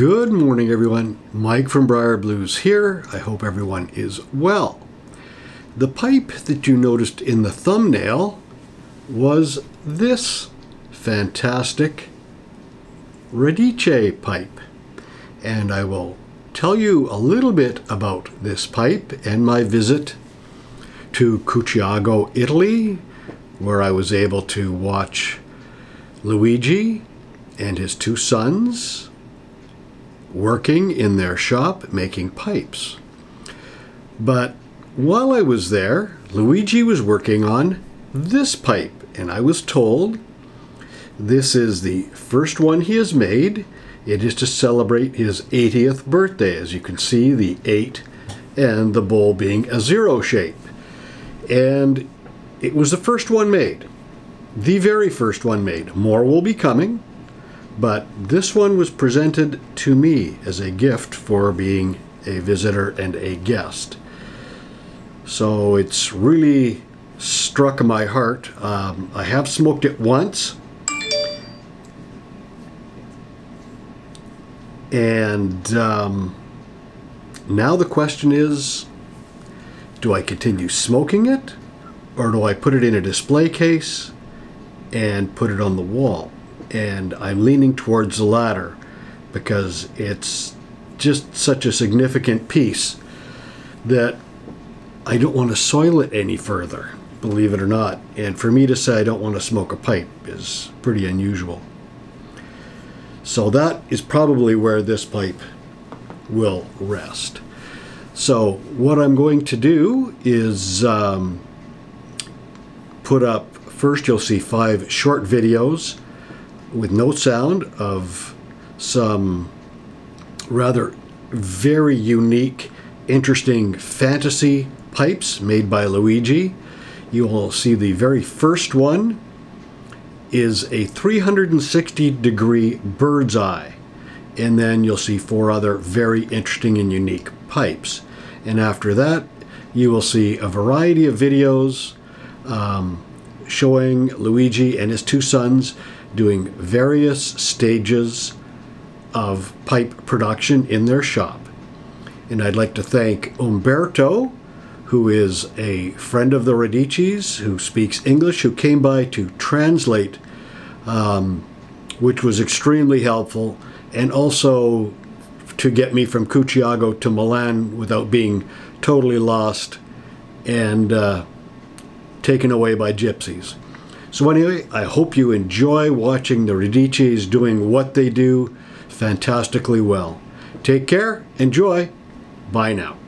Good morning, everyone. Mike from Briar Blues here. I hope everyone is well. The pipe that you noticed in the thumbnail was this fantastic Radice pipe. And I will tell you a little bit about this pipe and my visit to Cucciago, Italy, where I was able to watch Luigi and his two sons working in their shop making pipes. But while I was there, Luigi was working on this pipe, and I was told this is the first one he has made. It is to celebrate his 80th birthday, as you can see, the 8 and the bowl being a zero shape. And it was the first one made, the very first one made. More will be coming. But this one was presented to me as a gift for being a visitor and a guest. So it's really struck my heart. Um, I have smoked it once. And um, now the question is, do I continue smoking it? Or do I put it in a display case and put it on the wall? And I'm leaning towards the latter because it's just such a significant piece that I don't want to soil it any further, believe it or not. And for me to say I don't want to smoke a pipe is pretty unusual. So that is probably where this pipe will rest. So what I'm going to do is um, put up, first you'll see five short videos with no sound of some rather very unique, interesting fantasy pipes made by Luigi. You will see the very first one is a 360 degree bird's eye. And then you'll see four other very interesting and unique pipes. And after that, you will see a variety of videos um, showing Luigi and his two sons doing various stages of pipe production in their shop. And I'd like to thank Umberto, who is a friend of the Radices, who speaks English, who came by to translate, um, which was extremely helpful, and also to get me from Cucciago to Milan without being totally lost and uh, taken away by gypsies. So anyway, I hope you enjoy watching the Radices doing what they do fantastically well. Take care, enjoy, bye now.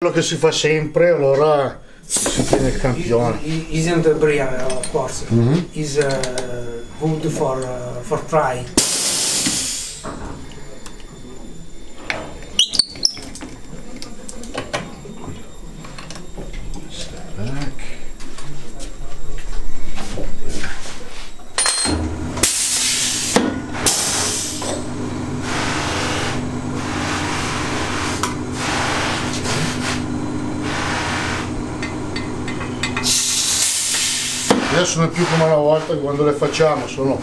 Quello che si fa sempre, allora si tiene il campione. Isn't a Bria, of course. Mm -hmm. Is uh, wood for uh, for try. Adesso non è più come una volta che quando le facciamo sono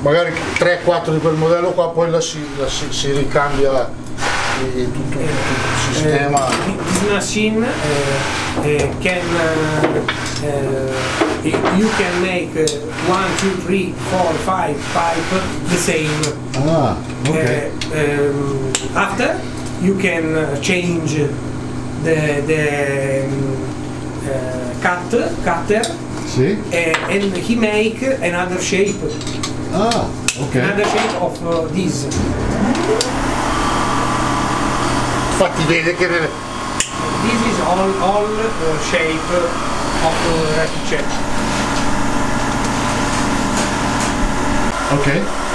magari 3-4 di quel modello qua, poi la si, la si, si ricambia il, tutto, tutto il sistema. Uh, this machine uh, uh, can uh, you can make uh, one, two, three, four, five pipe the same. Ah, ok. Uh, um, after you can change the the um, cut cutter Uh, and he make another shape Ah, ok. another shape of uh, this. Infatti vede che This is all all uh, shape of uh, rapid check. Ok.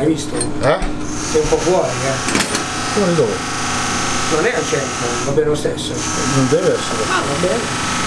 Hai visto? Eh? Sei un po' fuori, eh. Fuori dove? Non è al centro, va bene lo stesso. Non deve essere. Ah, va bene.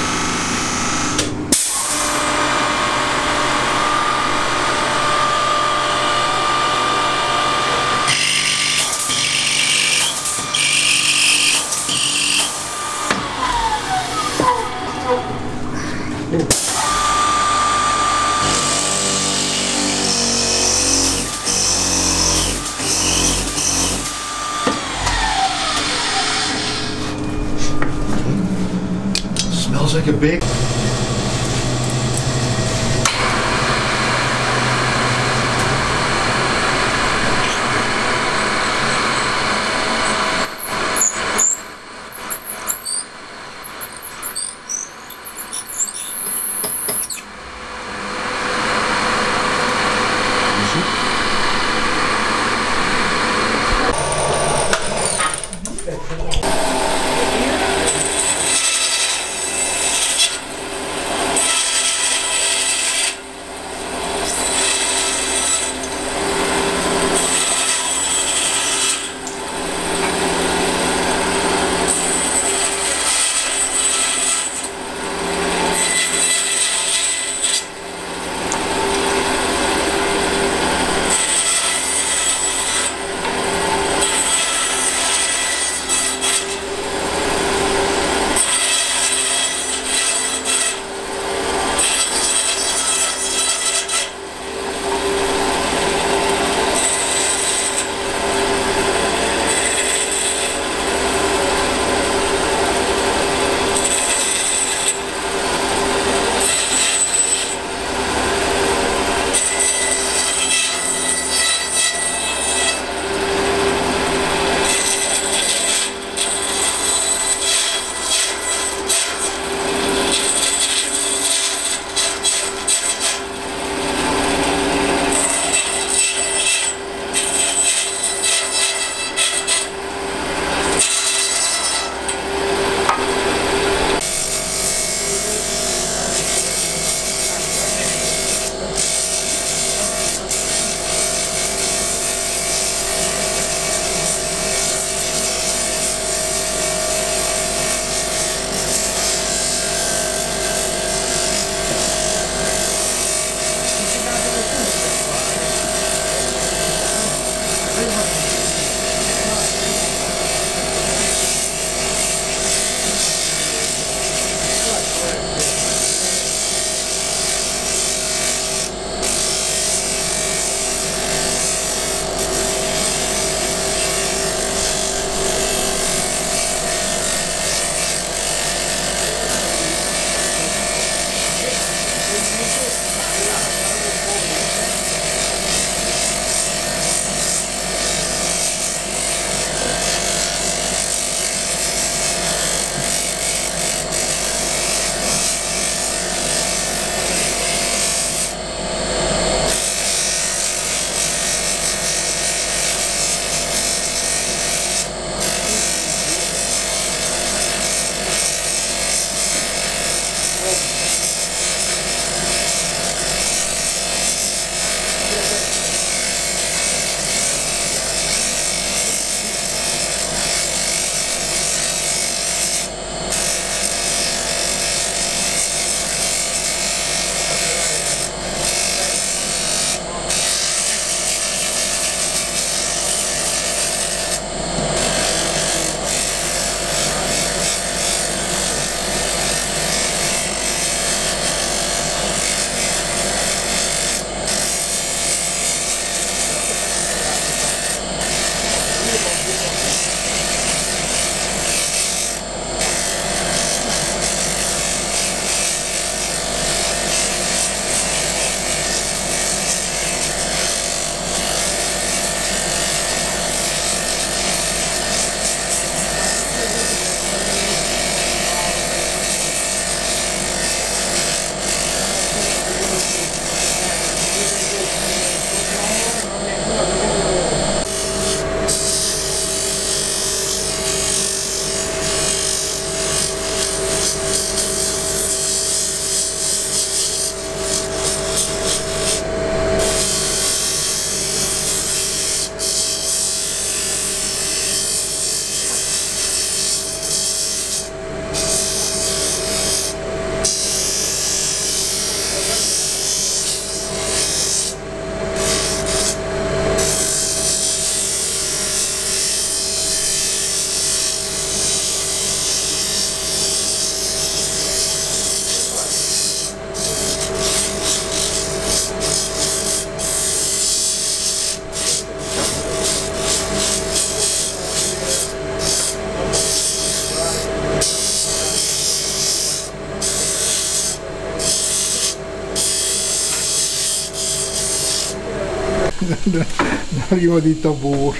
La rima di Tabur.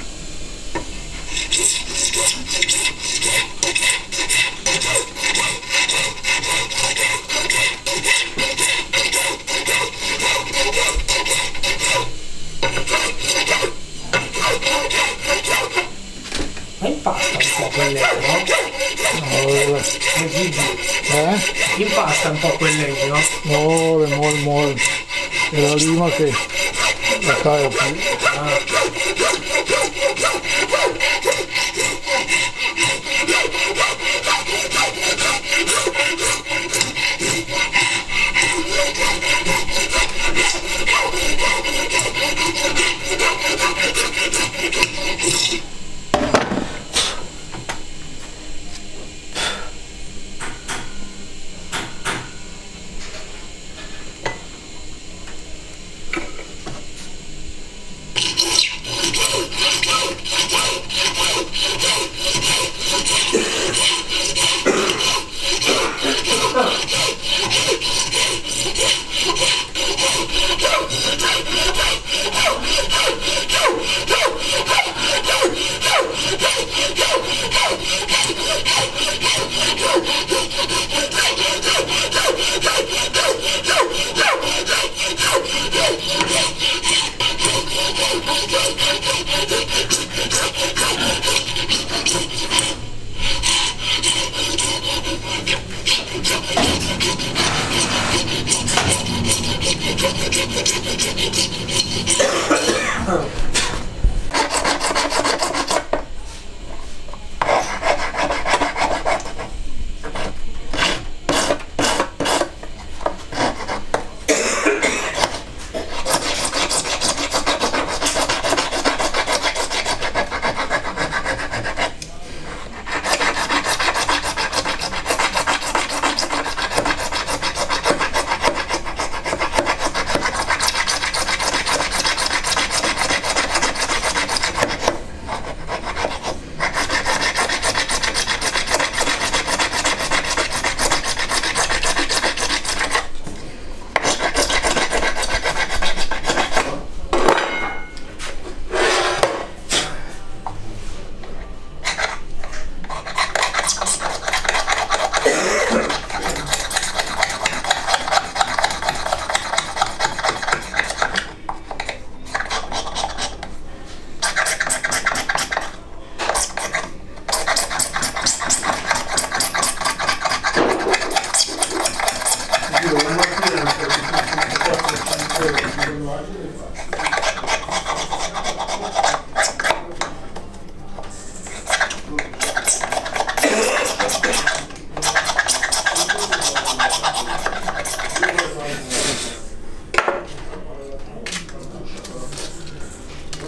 Ma impasta un po' quel legno. Mole. Eh, Gigi, Eh? impasta un po' quel legno. Mole, mole, mole. È la rima che la caga più.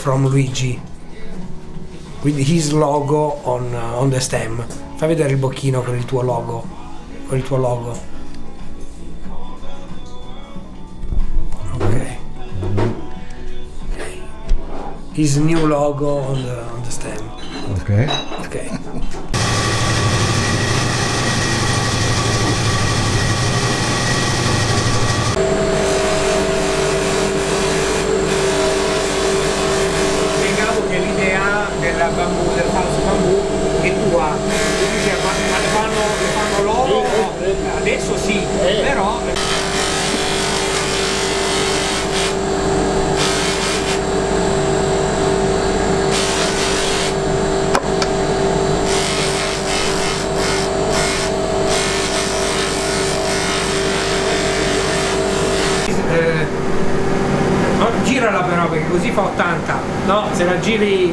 From Luigi with his logo on, uh, on the stem. Fai vedere il bocchino con il tuo logo. Con il tuo logo. Ok. His new logo on the, on the stem. Ok. Ok. Spiegavo che del bambù, del falso bambù è tua. Tu dici, ma, ma fanno, fanno loro? Adesso sì, però se la giri,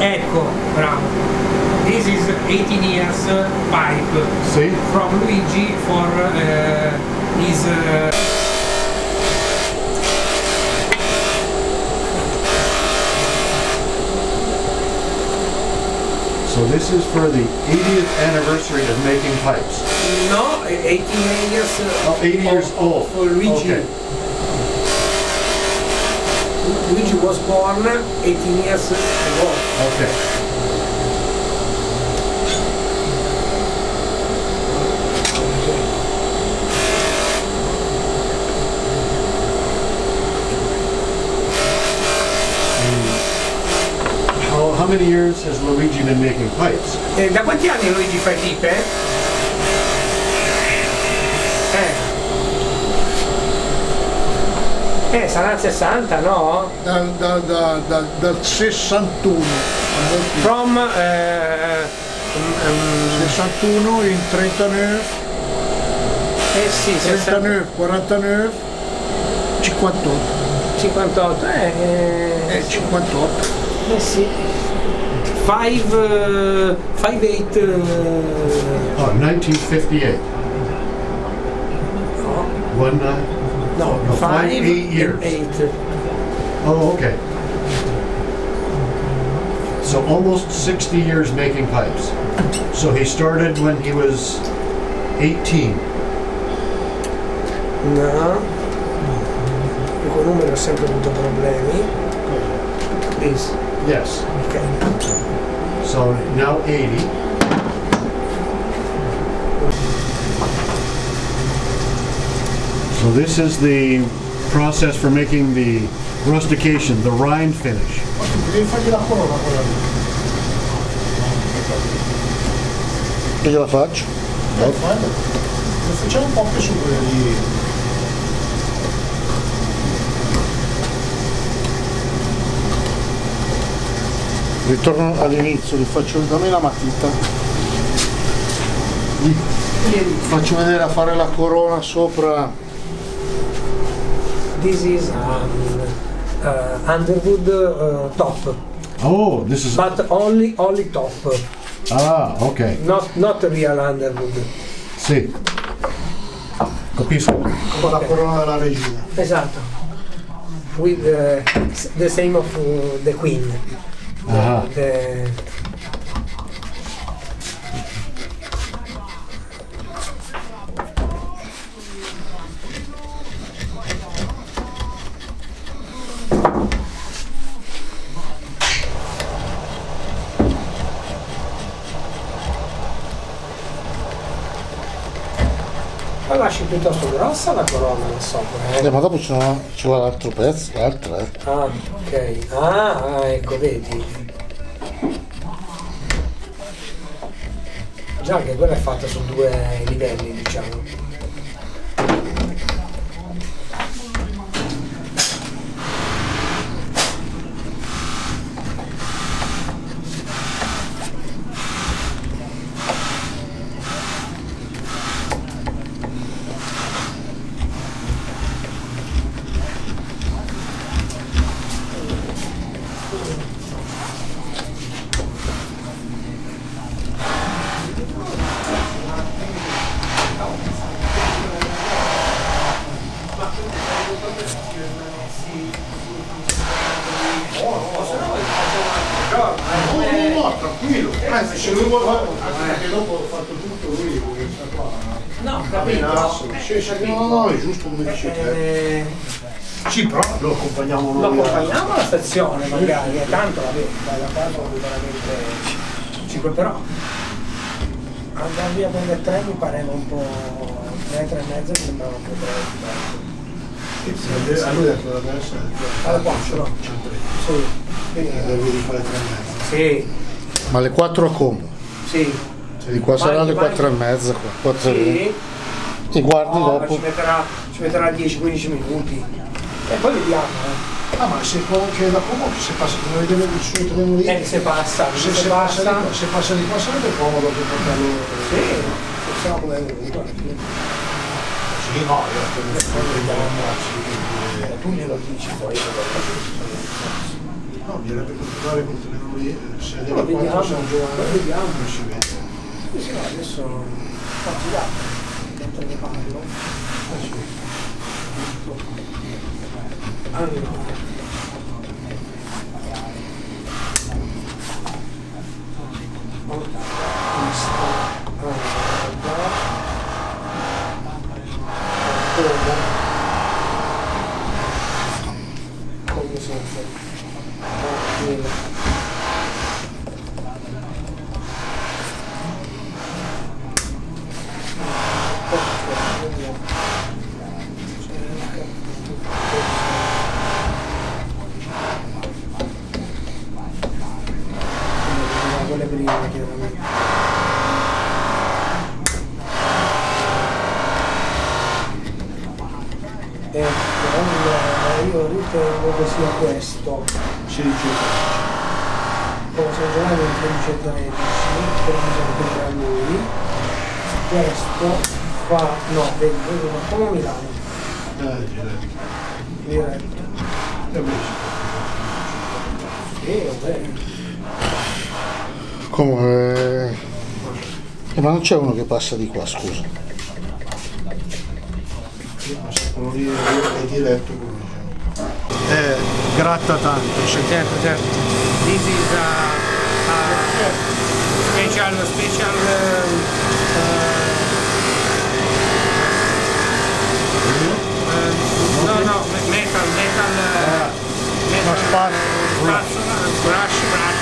ecco, bravo. This is 18 years pipe See? from Luigi for uh, his uh, So this is for the 80th anniversary of making pipes. no 18 years Oh, 80 years old. for Luigi. Okay. Luigi was born 18 years ago. Okay. How, how many years has Luigi been making pipes? Eh, da quanti anni Luigi fa pipe? Eh, sarà 60, no? Dal, dal, dal, dal, dal 61. From eh, mm, mm, 61 in 39, eh sì, 60, 39, 49, 58. 58, eh, eh, Eh, 58. eh sì. 5 5 8 Oh, 1958. One, uh, no, No, 5 five, eight years. 8 oh, okay. So almost 60 years making pipes. So he started when he was 18. No. Io con ho sempre avuto problemi. This. Yes. Ok. So now 80. So this is the process for making the rustication, the rind finish. Devi fargli la corona quella lì. Che gliela faccio? Fallo. Ne facciamo un po' più su quella lì. Ritorno all'inizio, li faccio da me la matita. Gli faccio vedere a fare la corona sopra. This is um, uh, Underwood uh, top, Oh, this is, but only only top, ah, okay. not not real Underwood. Sì. Capisco. Come la corona della regina. Esatto. With uh, the same of uh, the Queen. The- Ah. the- La grossa la corona là sopra, eh? Eh, ma dopo c'è, l'altro pezzo, l'altra. eh. Ah, ok. Ah, ecco, vedi. Già che quella è fatta su due livelli, diciamo. No, no, no, tranquillo. Anzi, se lui vuole anche perché dopo ho fatto tutto lui vuole stare qua. No, Benasso. Sì, sì, no, no, è giusto come dici te. Eh, Sì, però lo accompagniamo lo noi. a- stazione magari, eh, tanto la vai da casa veramente... Ci puoi però... Andare via con le tre mi pareva un po'... tre, tre e mezzo mi sembrava un po' troppo. A lui ha da adesso. Alle quattro, no? Sì. Devi fare tre e mezza. Sì, Ma alle 4 a Como. sì. Cioè, di qua sarà alle 4 e mezza qua. 4 e Sì. E guardi No, dopo. ci metterà, ci metterà 10-15 minuti. E poi vediamo, Ah, ma se poi che da Como che se passa, come vedere il suo treno lì. eh. Eh, se passa, Se, se, se passa, passa. di qua, se passa di qua sarebbe comodo per portarlo. Sì, possiamo venuto alla fine. Sì, no, io ho tenuto Tu glielo dici poi. io lo faccio. No, bisognerebbe continuare con tenerlo lì. eh, Se andiamo vediamo, qua San Giovanni vediamo. non si vede. Sì, sì, no, adesso faccio là, mentre ne parlo. Eh sì. Oh, lui questo fa no vedi vedi ma come Milano eh, diretto. diretto E invece. e vabbè Come... Eh, ma non c'è uno che passa di qua, scusa. Quello lì è diretto come. Eh, gratta tanto. certo certo this is a, a special, special no, no, metal, metal, metal brush, brush, brush, brush,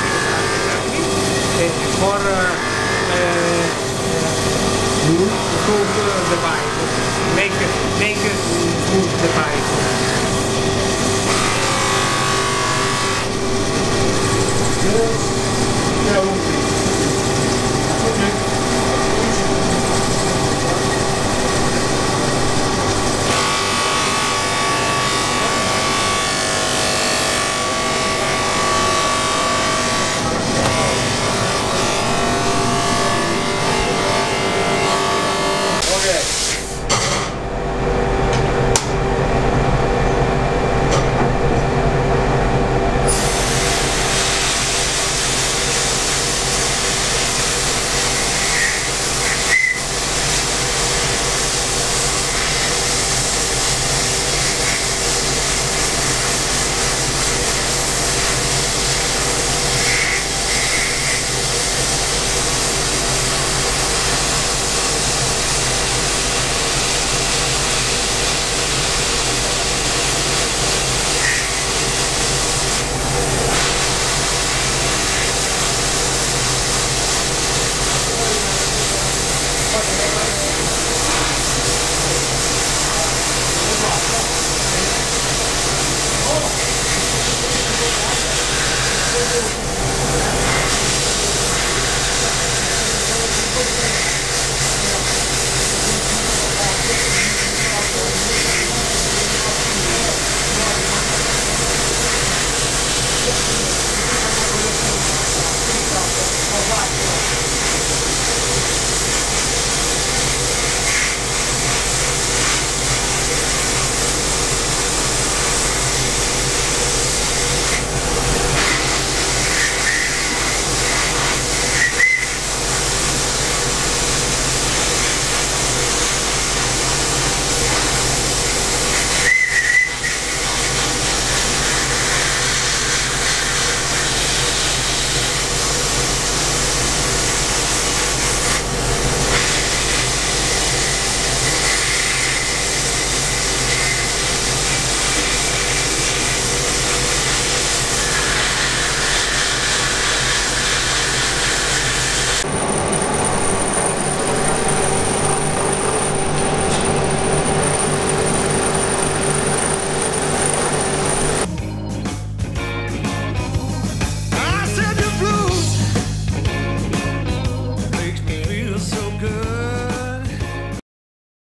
for smooth the bike, make, make smooth the bike.